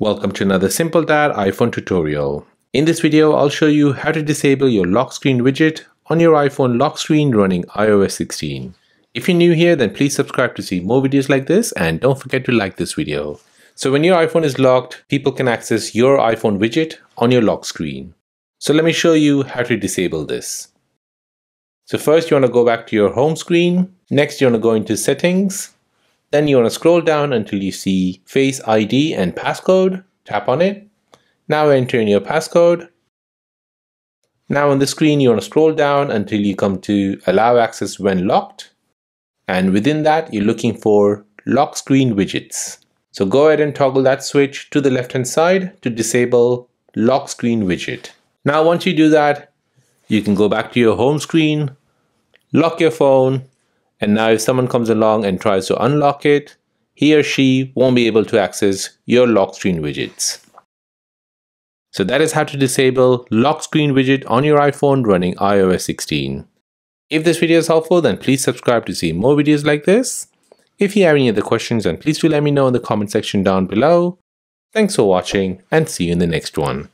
Welcome to another Simple Dad iPhone tutorial. In this video, I'll show you how to disable your lock screen widget on your iPhone lock screen running iOS 16. If you're new here, then please subscribe to see more videos like this and don't forget to like this video. So when your iPhone is locked, people can access your iPhone widget on your lock screen. So let me show you how to disable this. So first you want to go back to your home screen. Next you want to go into settings then you want to scroll down until you see Face ID and passcode. Tap on it. Now enter in your passcode. Now on the screen, you want to scroll down until you come to Allow access when locked. And within that, you're looking for Lock Screen Widgets. So go ahead and toggle that switch to the left hand side to disable Lock Screen Widget. Now once you do that, you can go back to your home screen, lock your phone, and now if someone comes along and tries to unlock it, he or she won't be able to access your lock screen widgets. So that is how to disable lock screen widget on your iPhone running iOS 16. If this video is helpful, then please subscribe to see more videos like this. If you have any other questions, then please do let me know in the comment section down below. Thanks for watching and see you in the next one.